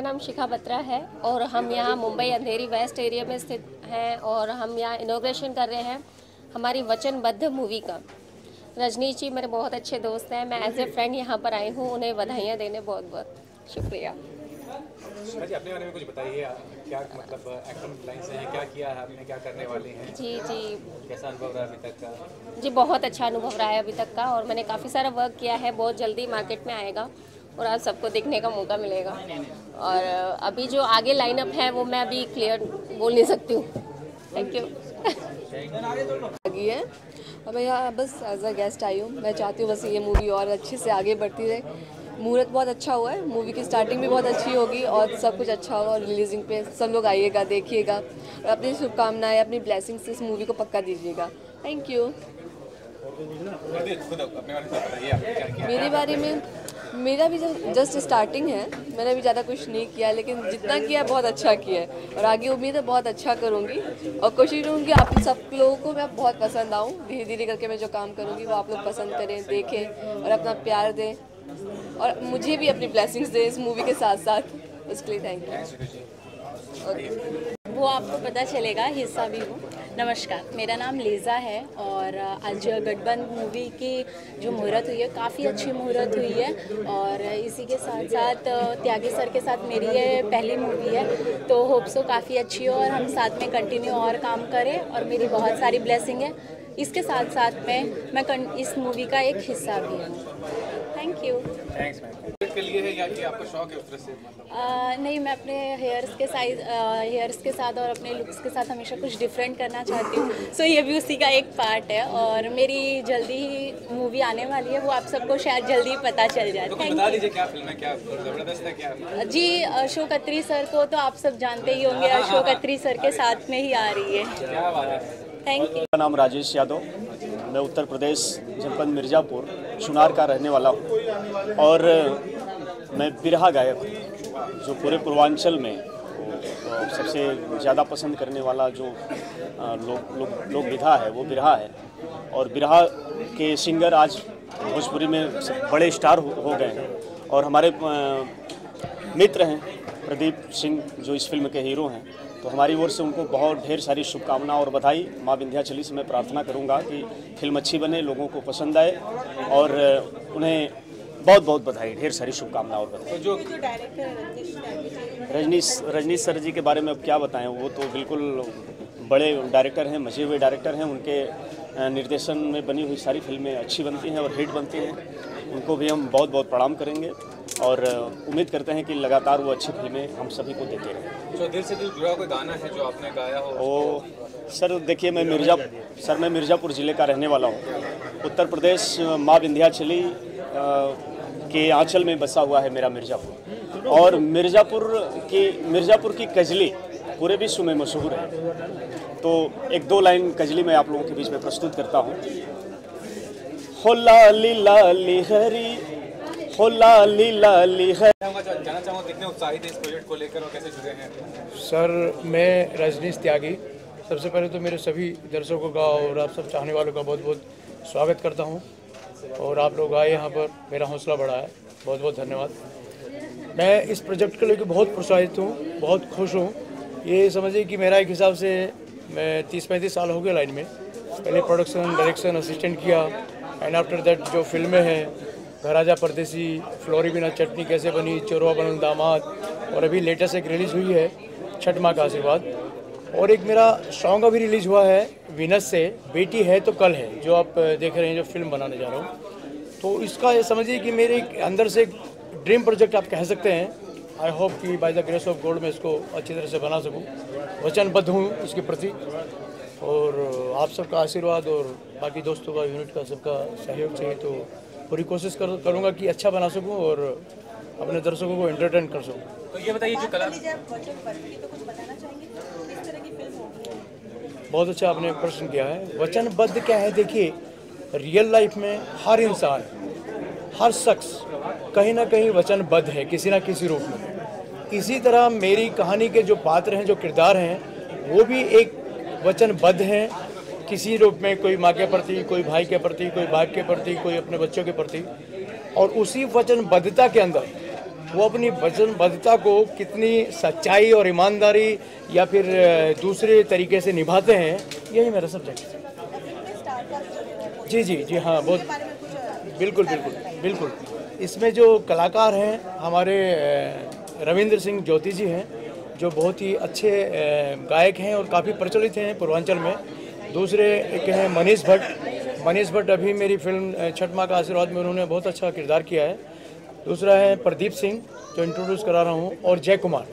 नाम शिखा बत्रा है और हम यहाँ मुंबई अंधेरी वेस्ट एरिया में स्थित हैं और हम यहाँ इनोग्रेशन कर रहे हैं हमारी वचनबद्ध मूवी का। रजनीश जी मेरे बहुत अच्छे दोस्त हैं मैं एज ए फ्रेंड यहाँ पर आई हूँ उन्हें बधाइयाँ देने बहुत बहुत शुक्रिया। जी अपने बारे में कुछ बताइए क्या मतलब एक्टिंग लाइन से हैं क्या किया है आपने क्या करने वाले हैं? जी जी। कैसा अनुभव रहा अभी तक का? जी बहुत अच्छा अनुभव रहा है अभी तक का और मैंने काफ़ी सारा वर्क किया है बहुत जल्दी मार्केट में आएगा। और आज सबको देखने का मौका मिलेगा। और अभी जो आगे लाइनअप है वो मैं अभी क्लियर बोल नहीं सकती हूँ। थैंक यू लगी है। और मैं यहाँ बस एज अ गेस्ट आई हूँ। मैं चाहती हूँ बस ये मूवी और अच्छे से आगे बढ़ती रहे। मुहूर्त बहुत अच्छा हुआ है। मूवी की स्टार्टिंग भी बहुत अच्छी होगी और सब कुछ अच्छा होगा और रिलीजिंग पे सब लोग आइएगा देखिएगा। और अपनी शुभकामनाएँ अपनी ब्लेसिंग्स इस मूवी को पक्का दीजिएगा। थैंक यू मेरे बारे में मेरा भी जस्ट स्टार्टिंग है। मैंने भी ज़्यादा कुछ नहीं किया लेकिन जितना किया बहुत अच्छा किया है। और आगे उम्मीद है बहुत अच्छा करूँगी। और कोशिश करूँगी आप सब लोगों को मैं बहुत पसंद आऊँ। धीरे धीरे करके मैं जो काम करूँगी वो आप लोग पसंद करें देखें और अपना प्यार दें। और मुझे भी अपनी ब्लैसिंग्स दें इस मूवी के साथ साथ उसके लिए थैंक यू वो आपको पता चलेगा हिस्सा भी हूँ। नमस्कार, मेरा नाम लेज़ा है और आज गठबंध मूवी की जो मुहूर्त हुई है, काफ़ी अच्छी मुहूर्त हुई है और इसी के साथ साथ त्यागी सर के साथ मेरी ये पहली मूवी है। तो होप सो काफ़ी अच्छी हो और हम साथ में कंटिन्यू और काम करें और मेरी बहुत सारी ब्लेसिंग है। इसके साथ साथ में मैं इस मूवी का एक हिस्सा भी हूँ। थैंक यू के लिए है या कि आपको शौक है उस तरह से मतलब? आ, नहीं मैं अपने हेयर्स के साइज़ हेयर्स के साथ और अपने लुक्स के साथ हमेशा कुछ डिफरेंट करना चाहती हूँ। सो ये भी उसी का एक पार्ट है और मेरी जल्दी ही मूवी आने वाली है वो आप सबको शायद जल्दी ही पता चल जाए। तो थैंक बता दीजिए क्या फ़िल्म है क्या ज़बरदस्त है क्या जी अशोक अत्री सर को तो आप सब जानते ही होंगे अशोक अत्री सर के साथ में ही आ रही है। क्या बात है। थैंक यू मेरा नाम राजेश यादव मैं उत्तर प्रदेश जनपद मिर्ज़ापुर चुनार का रहने वाला हूँ। और मैं बिरहा गायक जो पूरे पूर्वांचल में सबसे ज़्यादा पसंद करने वाला जो अ, लोक लोक विधा है वो बिरहा है। और बिरहा के सिंगर आज भोजपुरी में बड़े स्टार हो, हो गए हैं। और हमारे मित्र हैं प्रदीप सिंह जो इस फ़िल्म के हीरो हैं। तो हमारी ओर से उनको बहुत ढेर सारी शुभकामना और बधाई। माँ विंध्याचली से मैं प्रार्थना करूँगा कि फ़िल्म अच्छी बने लोगों को पसंद आए और उन्हें बहुत बहुत बधाई ढेर सारी शुभकामनाएँ और बधाई। तो जो रजनीश रजनीश सर जी के बारे में अब क्या बताएँ? वो तो बिल्कुल बड़े डायरेक्टर हैं मज़े हुए डायरेक्टर हैं। उनके निर्देशन में बनी हुई सारी फ़िल्में अच्छी बनती हैं और हिट बनती हैं। उनको भी हम बहुत बहुत प्रणाम करेंगे। और उम्मीद करते हैं कि लगातार वो अच्छी फ़िल्में हम सभी को देते रहें। जो दिल से दिल जुड़ा हुआ कोई गाना है जो आपने गाया हो? ओ सर देखिए मैं मिर्ज़ा सर मैं मिर्ज़ापुर ज़िले का रहने वाला हूँ। उत्तर प्रदेश माँ विंध्याचली के आंचल में बसा हुआ है मेरा मिर्ज़ापुर। और मिर्ज़ापुर की मिर्ज़ापुर की कजली पूरे विश्व में मशहूर है। तो एक दो लाइन कजली मैं आप लोगों के बीच में प्रस्तुत करता हूँ। हो लाली लाली हरी हो लाली लाली हरी। चाहूँगा कितने उत्साहित इस प्रोजेक्ट को लेकर और कैसे जुड़े हैं? सर मैं रजनीश त्यागी। सबसे पहले तो मेरे सभी दर्शकों का और आप सब चाहने वालों का बहुत बहुत स्वागत करता हूँ। और आप लोग आए यहाँ पर। मेरा हौसला बढ़ा है। बहुत बहुत धन्यवाद। मैं इस प्रोजेक्ट को लेकर बहुत प्रोत्साहित हूँ, बहुत खुश हूँ। ये समझिए कि मेरा एक हिसाब से मैं तीस पैंतीस साल हो गया लाइन में। पहले प्रोडक्शन, डायरेक्शन, असिस्टेंट किया। एंड आफ्टर दैट जो फ़िल्में हैं, घराजा परदेसी, फ्लोरी बिना चटनी कैसे बनी, चोरवा बनल दामाद, और अभी लेटेस्ट एक रिलीज़ हुई है, छठ माँ का आशीर्वाद। और एक मेरा सॉन्ग अभी रिलीज़ हुआ है विनस से बेटी है तो कल है जो आप देख रहे हैं जो फ़िल्म बनाने जा रहा हूँ। तो इसका ये समझिए कि मेरे अंदर से एक ड्रीम प्रोजेक्ट आप कह सकते हैं। आई होप कि by the grace of God मैं इसको अच्छी तरह से बना सकूँ। वचनबद्ध हूँ इसके प्रति। और आप सबका आशीर्वाद और बाकी दोस्तों का यूनिट का सबका सहयोग चाहिए तो पूरी कोशिश कर करूँगा कि अच्छा बना सकूँ और अपने दर्शकों को एंटरटेन कर सकूँ। तो ये बताइए जो कला बहुत अच्छा आपने प्रश्न किया है। वचनबद्ध क्या है? देखिए रियल लाइफ में हर इंसान, हर शख्स कहीं ना कहीं वचनबद्ध है, किसी ना किसी रूप में। इसी तरह मेरी कहानी के जो पात्र हैं, जो किरदार हैं, वो भी एक वचनबद्ध हैं। किसी रूप में कोई माँ के प्रति, कोई भाई के प्रति, कोई बाप के प्रति, कोई अपने बच्चों के प्रति। और उसी वचनबद्धता के अंदर वो अपनी वचनबद्धता को कितनी सच्चाई और ईमानदारी या फिर दूसरे तरीके से निभाते हैं, यही मेरा सब्जेक्ट जी जी जी हाँ बहुत बिल्कुल बिल्कुल बिल्कुल। इसमें जो कलाकार हैं, हमारे रविंद्र सिंह ज्योति जी हैं, जो बहुत ही अच्छे गायक हैं और काफ़ी प्रचलित हैं पूर्वांचल में। दूसरे एक हैं मनीष भट्ट। मनीष भट्ट अभी मेरी फ़िल्म छठ माँ का आशीर्वाद में उन्होंने बहुत अच्छा किरदार किया है। दूसरा है प्रदीप सिंह, जो इंट्रोड्यूस करा रहा हूँ, और जय कुमार।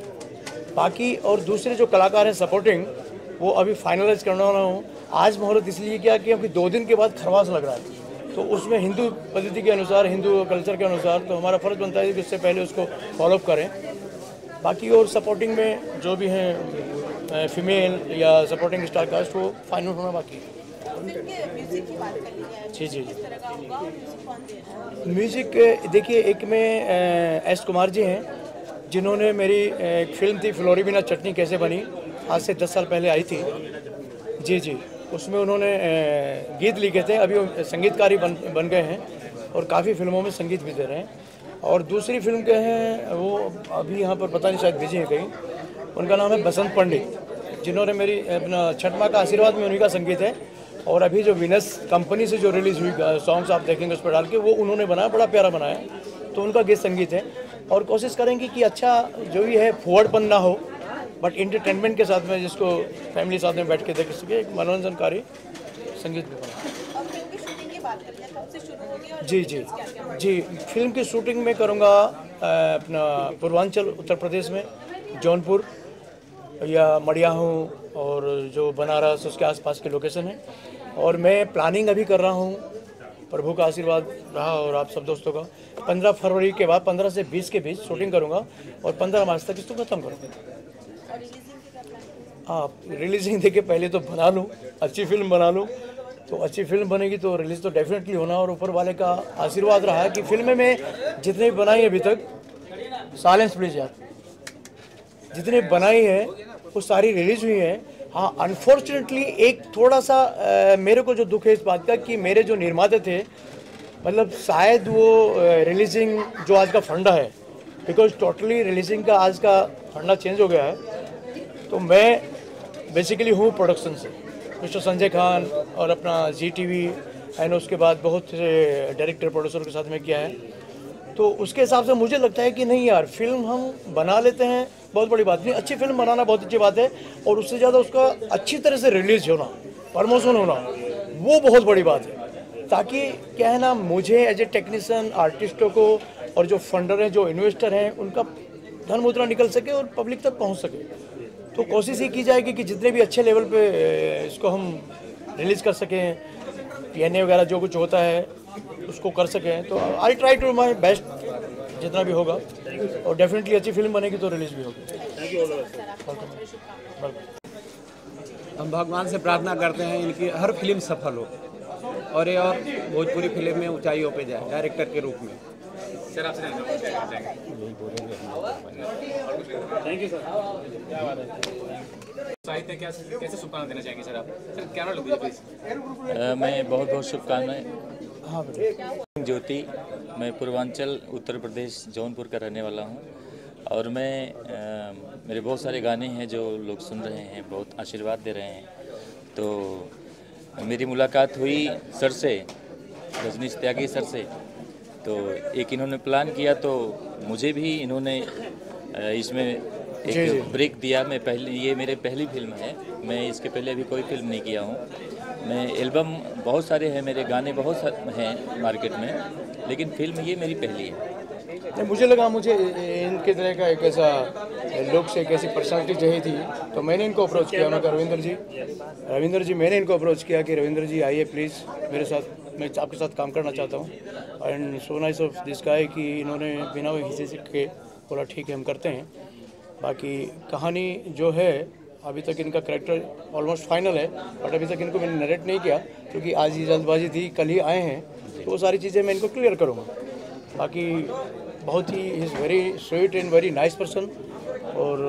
बाकी और दूसरे जो कलाकार हैं सपोर्टिंग वो अभी फाइनलाइज करने वाला हूँ। आज मुहूर्त इसलिए किया कि अभी दो दिन के बाद खरवास लग रहा है। तो उसमें हिंदू पद्धति के अनुसार, हिंदू कल्चर के अनुसार तो हमारा फ़र्ज़ बनता है कि उससे पहले उसको फॉलोअप करें। बाकी और सपोर्टिंग में जो भी हैं फीमेल या सपोर्टिंग स्टार कास्ट वो फाइनल होना बाकी है। जी जी म्यूज़िक देखिए, एक में एस कुमार जी हैं, जिन्होंने मेरी एक फ़िल्म थी फ्लोरीबिना चटनी कैसे बनी? आज से दस साल पहले आई थी। जी जी। उसमें उन्होंने गीत लिखे थे। अभी संगीतकार ही बन बन गए हैं और काफ़ी फ़िल्मों में संगीत भी दे रहे हैं। और दूसरी फ़िल्म के हैं, वो अभी यहाँ पर पता नहीं, शायद बिज़ी है कहीं। उनका नाम है बसंत पंडित, जिन्होंने मेरी, अपना छठ माँ का आशीर्वाद में उन्हीं का संगीत है। और अभी जो विनस कंपनी से जो रिलीज़ हुई सॉन्ग्स आप देखेंगे उस पर डाल के वो उन्होंने बनाया बड़ा प्यारा बनाया तो उनका गीत संगीत है। और कोशिश करेंगे कि अच्छा जो भी है फॉरवर्डपन ना हो बट इंटरटेनमेंट के साथ में जिसको फैमिली साथ में बैठ के देख सके एक मनोरंजनकारी संगीत भी बना जी जी। जी फ़िल्म की शूटिंग में करूँगा अपना पूर्वांचल उत्तर प्रदेश में जौनपुर। या मड़ियाहू और जो बनारस, उसके आसपास के लोकेशन है। और मैं प्लानिंग अभी कर रहा हूँ, प्रभु का आशीर्वाद रहा और आप सब दोस्तों का। पंद्रह फरवरी के बाद, पंद्रह से बीस के बीच शूटिंग करूँगा और पंद्रह मार्च तक इसको ख़त्म करूँगा। हाँ रिलीजिंग देखिए पहले तो बना लूँ, अच्छी फ़िल्म बना लूँ। तो अच्छी फ़िल्म बनेगी तो रिलीज़ तो डेफिनेटली होना और ऊपर वाले का आशीर्वाद रहा है कि फ़िल्में में जितने बनाई अभी तक साइलेंस प्लीज़ यार। जितने बनाई है वो सारी रिलीज़ हुई हैं। हाँ अनफॉर्चुनेटली एक थोड़ा सा अ, मेरे को जो दुख है इस बात का कि मेरे जो निर्माता थे मतलब शायद वो रिलीजिंग जो आज का फंडा है बिकॉज़ टोटली रिलीजिंग का आज का फंडा चेंज हो गया है तो मैं बेसिकली हूँ प्रोडक्शन से। मिस्टर संजय खान और अपना जी टी वी एंड उसके बाद बहुत से डायरेक्टर प्रोड्यूसर के साथ में किया है। तो उसके हिसाब से मुझे लगता है कि नहीं यार फ़िल्म हम बना लेते हैं, बहुत बड़ी बात नहीं, अच्छी फ़िल्म बनाना बहुत अच्छी बात है और उससे ज़्यादा उसका अच्छी तरह से रिलीज़ होना प्रमोशन होना, वो बहुत बड़ी बात है। ताकि क्या है ना, मुझे एज ए टेक्नीसन आर्टिस्टों को और जो फंडर हैं, जो इन्वेस्टर हैं, उनका धन मुद्रा निकल सके और पब्लिक तक पहुँच सके। तो कोशिश ये की जाएगी कि जितने भी अच्छे लेवल पे इसको हम रिलीज़ कर सकें पी वगैरह जो कुछ होता है उसको कर सकें तो I try to my best जितना भी होगा। और डेफिनेटली अच्छी फ़िल्म बनेगी तो रिलीज़ भी होगी। हम भगवान से प्रार्थना करते हैं इनकी हर फ़िल्म सफल हो। और ये और भोजपुरी फ़िल्म में ऊंचाइयों पे जाए डायरेक्टर के रूप में। सर आपसे जानना चाहेंगे साहित्य क्या कैसे शुभकामना देना चाहेंगे सर आप? सर कैमरा लोग मैं बहुत बहुत शुभकामनाएँ ज्योति मैं पूर्वांचल उत्तर प्रदेश जौनपुर का रहने वाला हूँ। और मैं अ, मेरे बहुत सारे गाने हैं जो लोग सुन रहे हैं बहुत आशीर्वाद दे रहे हैं। तो मेरी मुलाकात हुई सर से रजनीश त्यागी सर से। तो एक इन्होंने प्लान किया तो मुझे भी इन्होंने इसमें एक ब्रेक दिया। मैं पहले ये मेरे पहली फ़िल्म है। मैं इसके पहले अभी कोई फ़िल्म नहीं किया हूँ। मैं एल्बम बहुत सारे हैं मेरे गाने बहुत हैं मार्केट में लेकिन फ़िल्म ये मेरी पहली है। मुझे लगा मुझे इनके तरह का एक ऐसा लुक से एक ऐसी पर्सनालिटी चाहिए थी तो मैंने इनको अप्रोच किया कहा, रविंदर जी रविंद्र जी मैंने इनको अप्रोच किया कि रविंद्र जी आइए प्लीज़ मेरे साथ मैं आपके साथ काम करना चाहता हूँ। And so nice of this guy कि इन्होंने बिना हिस्से के बोला ठीक है हम करते हैं। बाकी कहानी जो है अभी तक इनका करेक्टर ऑलमोस्ट फाइनल है बट अभी तक इनको मैंने नरेट नहीं किया, क्योंकि आज ही जल्दबाजी थी, कल ही आए हैं तो वो सारी चीज़ें मैं इनको क्लियर करूँगा। बाकी बहुत ही is very sweet and very nice person और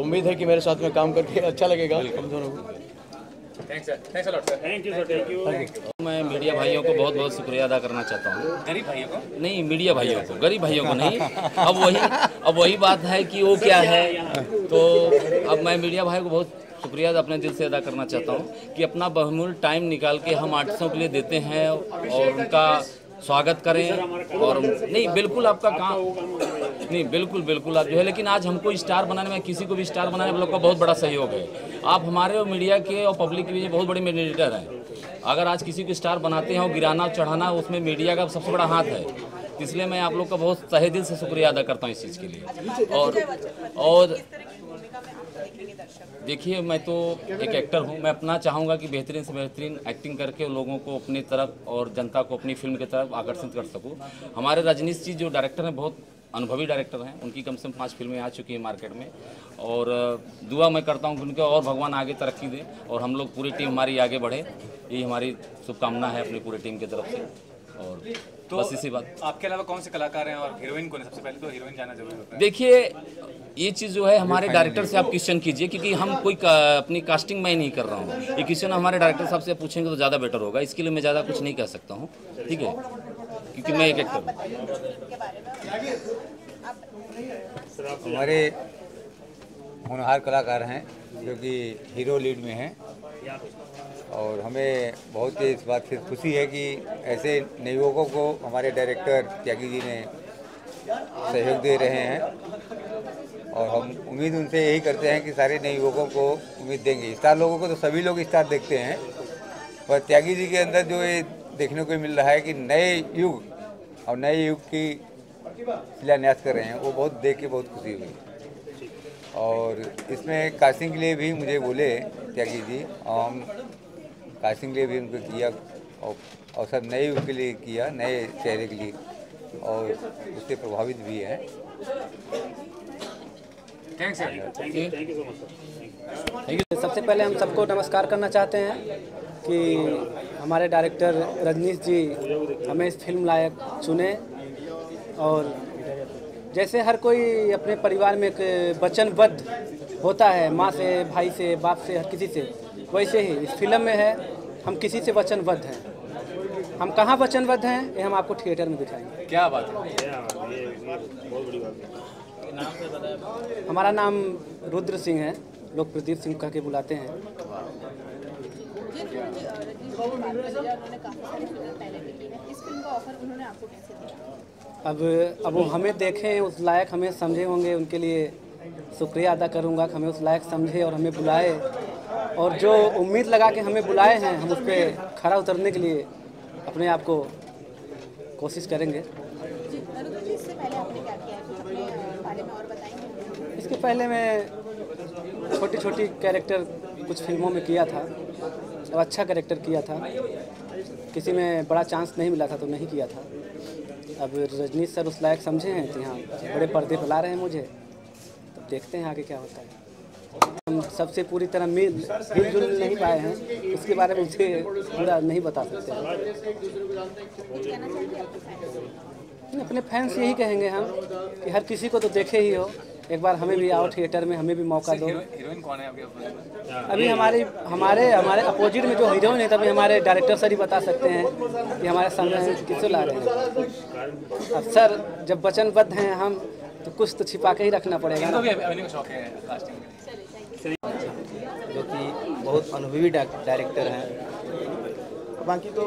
उम्मीद है कि मेरे साथ में काम करके अच्छा लगेगा। दोनों। को मैं मीडिया भाइयों को बहुत बहुत शुक्रिया अदा करना चाहता हूँ। गरीब भाइयों को? नहीं मीडिया भाइयों को गरीब भाइयों को नहीं। अब वही अब वही बात है कि वो क्या है। तो अब मैं मीडिया भाई को बहुत शुक्रिया अपने दिल से अदा करना चाहता हूँ कि अपना बहुमूल्य टाइम निकाल के हम आर्टिस्टों के लिए देते हैं और उनका स्वागत करें। और नहीं बिल्कुल आपका काम नहीं, बिल्कुल बिल्कुल, आप जो है, लेकिन आज हमको स्टार बनाने में, किसी को भी स्टार बनाने में लोग का बहुत बड़ा सहयोग है। आप हमारे और मीडिया के और पब्लिक के बीच बहुत बड़े मीडिएटर हैं। अगर आज किसी को स्टार बनाते हैं और गिराना, चढ़ाना, उसमें मीडिया का सबसे बड़ा हाथ है, इसलिए मैं आप लोग का बहुत तहे दिल से शुक्रिया अदा करता हूँ इस चीज़ के लिए। और और देखिए, मैं तो एक एक्टर हूँ, मैं अपना चाहूँगा कि बेहतरीन से बेहतरीन एक्टिंग करके लोगों को अपनी तरफ़ और जनता को अपनी फ़िल्म की तरफ़ आकर्षित कर सकूँ। हमारे रजनीश जी, जो डायरेक्टर हैं, बहुत अनुभवी डायरेक्टर हैं। उनकी कम से कम पाँच फ़िल्में आ चुकी हैं मार्केट में। और दुआ मैं करता हूँ कि उनके और भगवान आगे तरक्की दे और हम लोग पूरी टीम हमारी आगे बढ़े। यही हमारी शुभकामना है अपनी पूरी टीम की तरफ़ से। और तो बस इसी बात। आपके अलावा कौन से कलाकार हैं और हीरोइन कौन है? सबसे पहले तो हीरोइन जाना ज़रूरी होता है। देखिए ये चीज़ जो है हमारे डायरेक्टर से आप क्वेश्चन कीजिए क्योंकि हम कोई का, अपनी कास्टिंग मैं नहीं कर रहा हूँ। ये क्वेश्चन हमारे डायरेक्टर साहब से पूछेंगे तो ज़्यादा बेटर होगा। इसके लिए मैं ज़्यादा कुछ नहीं कह सकता हूँ। ठीक है? क्योंकि मैं एक एक्टर हमारे होनहार कलाकार हैं, जो कि हीरो लीड में हैं। और हमें बहुत ही इस बात से खुशी है कि ऐसे नवयुवकों को हमारे डायरेक्टर त्यागी जी ने सहयोग दे रहे हैं। और हम उम्मीद उनसे यही करते हैं कि सारे नए युवकों को उम्मीद देंगे। स्टार लोगों को तो सभी लोग स्टार देखते हैं, पर त्यागी जी के अंदर जो ये देखने को मिल रहा है कि नए युग और नए युग की शिलान्यास कर रहे हैं। वो बहुत देख के बहुत खुशी हुई। और इसमें कास्टिंग के लिए भी मुझे बोले त्यागी जी और हम कास्टिंग के लिए भी उनको किया और, और सब नए युग के लिए किया नए चेहरे के लिए और उससे प्रभावित भी है। थैंक्स सर सबसे पहले हम सबको नमस्कार करना चाहते हैं कि हमारे डायरेक्टर रजनीश जी हमें इस फ़िल्म लायक चुने और जैसे हर कोई अपने परिवार में एक वचनबद्ध होता है माँ से भाई से बाप से हर किसी से वैसे ही इस फ़िल्म में है हम किसी से वचनबद्ध हैं। हम कहाँ वचनबद्ध हैं ये हम आपको थिएटर में दिखाएँगे। क्या बात है? हमारा नाम रुद्र सिंह है लोग प्रदीप सिंह कह के बुलाते हैं। अब अब वो हमें देखें उस लायक हमें समझे होंगे उनके लिए शुक्रिया अदा करूँगा कि हमें उस लायक समझे और हमें बुलाए। और जो उम्मीद लगा के हमें बुलाए हैं हम उस पर खड़ा उतरने के लिए अपने आप को कोशिश करेंगे। इसके पहले मैं छोटी छोटी कैरेक्टर कुछ फ़िल्मों में किया था। और अच्छा करेक्टर किया था। किसी में बड़ा चांस नहीं मिला था तो नहीं किया था। अब रजनीश सर उस लायक समझे हैं कि हाँ बड़े पर्दे पर ला रहे हैं मुझे। तो देखते हैं आगे क्या होता है। हम सबसे पूरी तरह मिल, मिलजुल नहीं पाए हैं। उसके बारे में मुझे पूरा नहीं बता सकते। अपने फैंस यही कहेंगे हम कि हर किसी को तो देखे ही हो। एक बार हमें भी आओ थिएटर में हमें भी मौका दो। हीरोइन कौन है आपके अभी हमारे हमारे हमारे अपोजिट में जो हीरोइन है तभी हमारे डायरेक्टर सर ही बता सकते हैं कि हमारे सामने किसको ला रहे हैं। अब सर जब वचनबद्ध हैं हम तो कुछ तो छिपा के ही रखना पड़ेगा तो है जो कि बहुत अनुभवी डायरेक्टर हैं। बाकी तो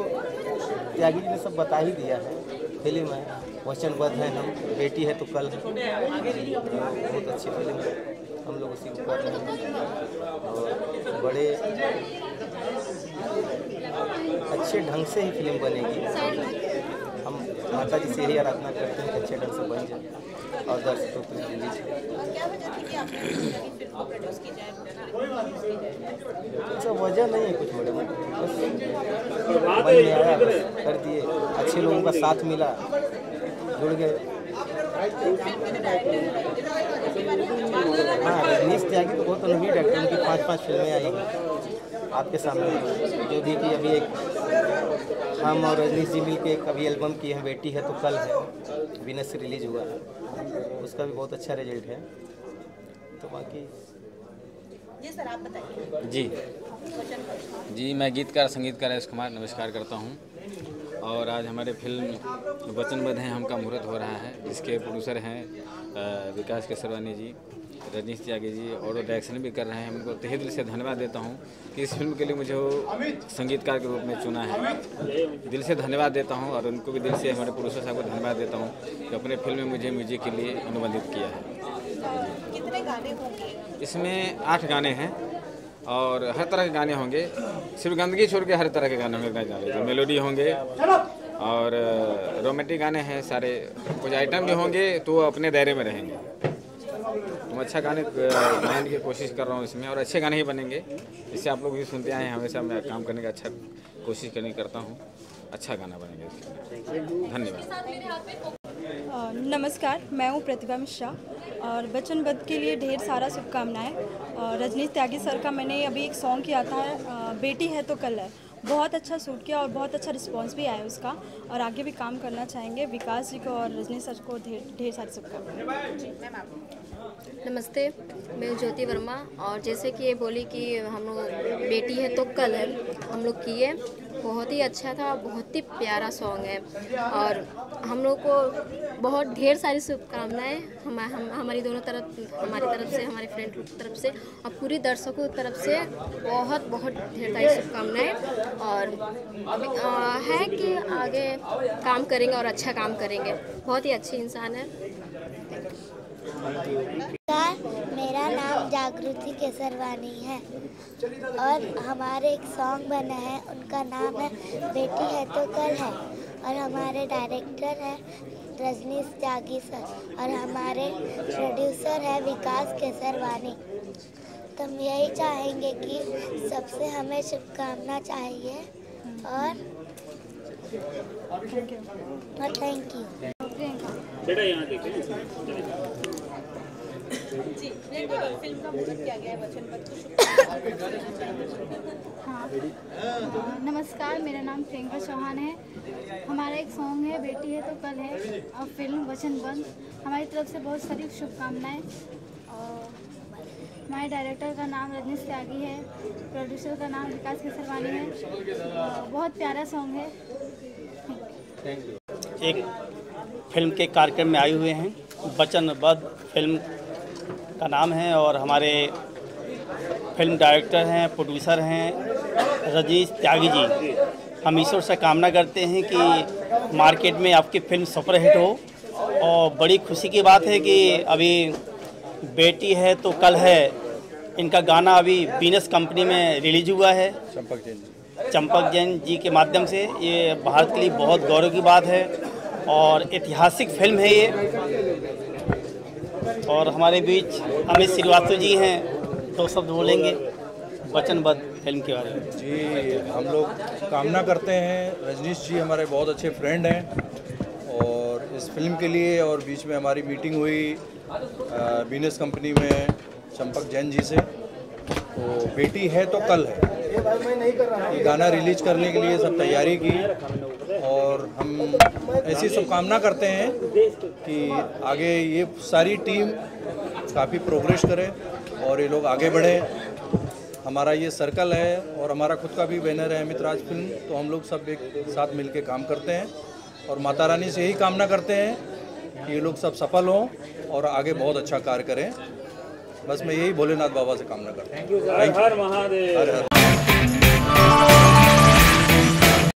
त्यागी जी ने सब बता ही दिया है। फ़िल्म है वचनबद्ध है हम, बेटी है तो कल है। बहुत अच्छी फ़िल्म है, हम लोग उसी को रहे हैं। और बड़े अच्छे ढंग से ही फ़िल्म बनेगी। हम माता जी से यही आराधना करते हैं अच्छे ढंग से बन जाए। और दर्शकों को अच्छा वजह नहीं है कुछ मैडम बस कर दिए। अच्छे लोगों का साथ मिला जुड़ गए। हाँ रजनीश त्यागी तो बहुत अनुभवी डॉक्टर उनकी पाँच पाँच फ़िल्में आई आपके सामने। जो भी कि अभी एक हम और रजनीश जी मिल के एक अभी एल्बम की है बेटी है तो कल है। विनस से रिलीज़ हुआ है। उसका भी बहुत अच्छा रिज़ल्ट है। तो बाकी जी सर आप बताइए। जी। जी मैं गीतकार संगीतकार एस कुमार नमस्कार करता हूँ। और आज हमारे फ़िल्म वचनबद्ध हैं हमका मुहूर्त हो रहा है जिसके प्रोड्यूसर हैं विकास केसरवानी जी रजनीश त्यागी जी और वो डायरेक्शन भी कर रहे हैं। उनको तहे दिल से धन्यवाद देता हूँ कि इस फ़िल्म के लिए मुझे संगीतकार के रूप में चुना है। दिल से धन्यवाद देता हूँ और उनको भी दिल से हमारे प्रोड्यूसर साहब को धन्यवाद देता हूँ कि अपने फ़िल्म में मुझे म्यूज़िक के लिए अनुबंधित किया है। कितने गाने होंगे? इसमें आठ गाने हैं और हर तरह के गाने होंगे। सिर्फ़ गंदगी छोड़ के हर तरह के गाने होंगे जो मेलोडी होंगे और रोमांटिक गाने हैं, सारे कुछ आइटम भी होंगे तो वो अपने दायरे में रहेंगे। तो अच्छा गाने बनाने की कोशिश कर रहा हूँ इसमें और अच्छे गाने ही बनेंगे। इससे आप लोग भी सुनते आए हैं, हमेशा मैं काम करने का अच्छा कोशिश करने करता हूँ। अच्छा गाना बनेगा धन्यवाद। नमस्कार, मैं हूँ प्रतिभा मिश्रा और वचनबद्ध के लिए ढेर सारा शुभकामनाएँ। और रजनीश त्यागी सर का मैंने अभी एक सॉन्ग किया था बेटी है तो कल है। बहुत अच्छा शूट किया और बहुत अच्छा रिस्पांस भी आया उसका। और आगे भी काम करना चाहेंगे, विकास जी को और रजनीश सर को ढेर ढेर सारी शुभकामनाएँ। नमस्ते, मैं ज्योति वर्मा और जैसे कि ये बोली कि हम लोग, बेटी है तो कल है, हम लोग किए। बहुत ही अच्छा था बहुत ही प्यारा सॉन्ग है। और हम लोग को बहुत ढेर सारी शुभकामनाएँ हम, हम हमारी दोनों तरफ़ हमारी तरफ़ से हमारे फ्रेंड की तरफ़ से और पूरी दर्शकों की तरफ़ से बहुत बहुत ढेर सारी शुभकामनाएँ। और आ, है कि आगे काम करेंगे और अच्छा काम करेंगे। बहुत ही अच्छी इंसान है। मेरा नाम जागृति केसरवानी है। और हमारे एक सॉन्ग बना है, उनका नाम है बेटी है तो कल है। और हमारे डायरेक्टर है रजनीश त्यागी सर और हमारे प्रोड्यूसर है विकास केसरवानी। तो हम यही चाहेंगे कि सबसे हमें शुभकामना चाहिए और थैंक यू बेटा यहाँ जी फ़िल्म का मुहूर्त किया गया है वचनबद्ध को हाँ। नमस्कार मेरा नाम प्रियंका चौहान है। हमारा एक सॉन्ग है बेटी है तो कल है और फ़िल्म वचनबंद हमारी तरफ़ से बहुत सारी शुभकामनाएँ। और हमारे डायरेक्टर का नाम रजनीश त्यागी है प्रोड्यूसर का नाम विकास केसरवानी है। बहुत प्यारा सॉन्ग है। एक फ़िल्म के कार्यक्रम में आए हुए हैं। वचनबद्ध फ़िल्म का नाम है और हमारे फ़िल्म डायरेक्टर हैं प्रोड्यूसर हैं रजनीश त्यागी जी। हम ईश्वर से कामना करते हैं कि मार्केट में आपकी फ़िल्म सुपरहिट हो और बड़ी खुशी की बात है कि अभी बेटी है तो कल है। इनका गाना अभी बीनस कंपनी में रिलीज़ हुआ है। चंपक जैन जी। चंपक जैन जी के माध्यम से ये भारत के लिए बहुत गौरव की बात है और ऐतिहासिक फ़िल्म है ये। और हमारे बीच अमित श्रीवास्तव जी हैं तो शब्द बोलेंगे वचनबद्ध फ़िल्म के बारे में। जी, हम लोग कामना करते हैं। रजनीश जी हमारे बहुत अच्छे फ्रेंड हैं और इस फ़िल्म के लिए और बीच में हमारी मीटिंग हुई बिज़नेस कंपनी में चंपक जैन जी से। तो बेटी है तो कल है। ये गाना रिलीज़ करने के लिए सब तैयारी की। और हम ऐसी शुभकामना करते हैं कि आगे ये सारी टीम काफ़ी प्रोग्रेस करे और ये लोग आगे बढ़े। हमारा ये सर्कल है और हमारा खुद का भी बैनर है अमित राज फ़िल्म तो हम लोग सब एक साथ मिलके काम करते हैं और माता रानी से यही कामना करते हैं कि ये लोग सब सफल हों और आगे बहुत अच्छा कार्य करें। बस मैं यही भोलेनाथ बाबा से कामना करता हूँ। थैंक यू हर महादेव। हर हर।